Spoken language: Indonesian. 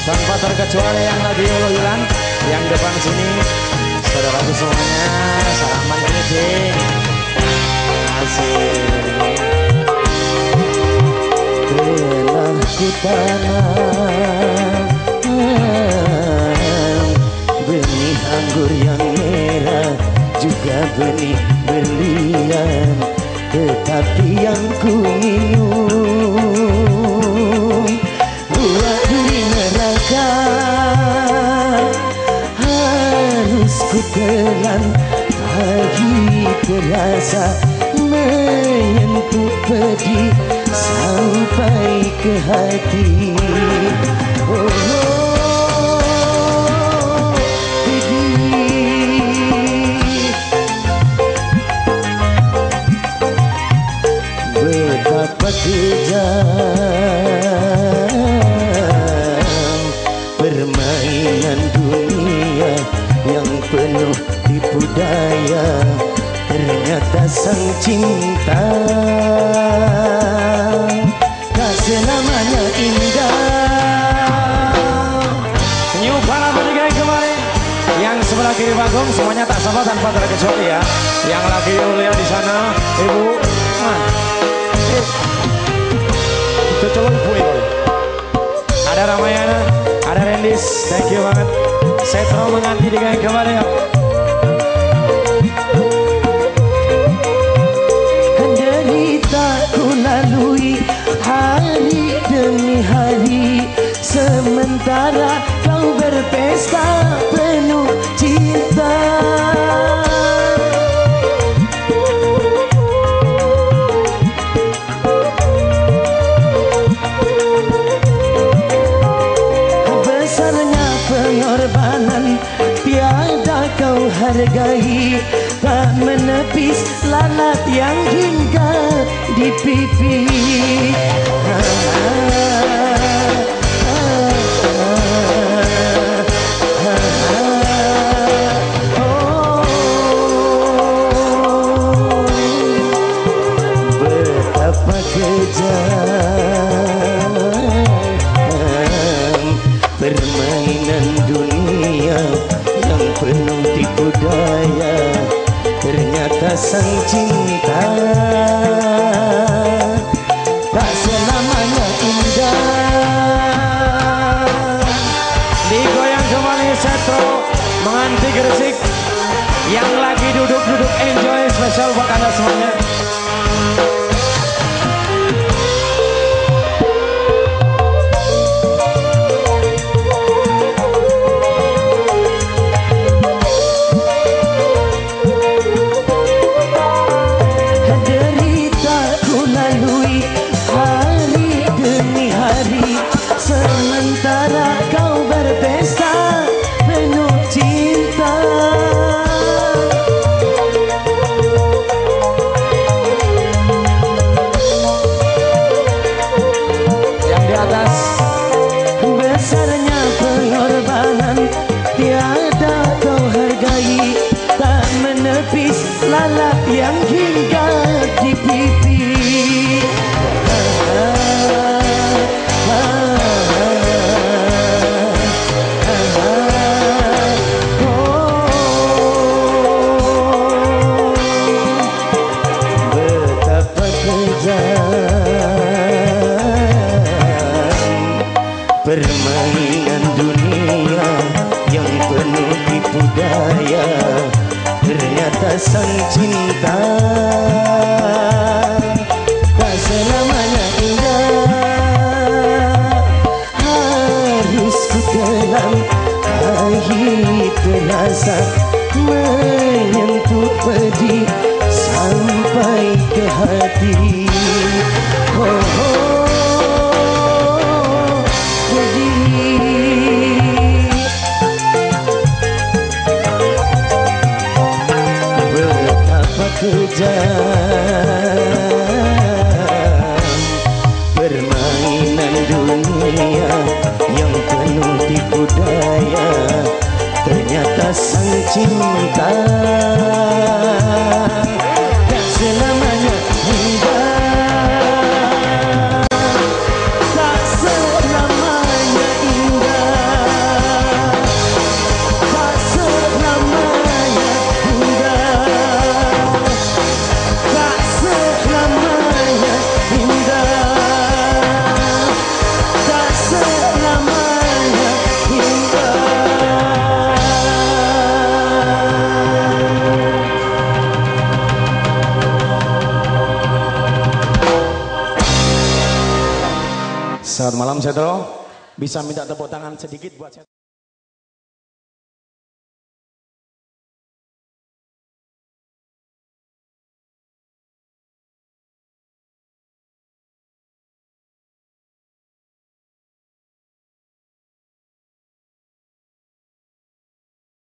Tanpa terkecuali yang lagi ululan Yang depan sini Saudaraku semuanya Salaman keliling Asik Telah ku tanam Benih anggur yang merah Juga benih berlian Tetapi yang ku minum ku telan Pagi terasa Menyentuh pedih Sampai ke hati. Oh, oh pedih Betapa kejam penuh tipu daya Ternyata sang cinta. Tak selamanya indah. Para berikan kemarin Yang sebelah kiri panggung semuanya tak sama tanpa terkecuali ya. Yang lagi mulia di sana Ibu Eh, Itu colok ibu ibu Ada Ramayana Ada Rendis Thank you banget Setro menganti dengan ya Derita ku lalui hari demi hari. Sementara kau berpesta penuh Tak menepis lalat yang hingga di pipi oh. Betapa Permainan sang cinta. Tak selamanya indah. Digoyang kembali Setro Menganti Gresik. Yang lagi duduk-duduk enjoy Spesial buat Sang cinta. Tak selamanya indah. Harus ku telan pahit terasa Menyentuh pedih sampai ke hati. Oh, Permainan dunia yang penuh tipu daya Ternyata sang cinta malam Setro. Bisa minta tepuk tangan sedikit buat Setro.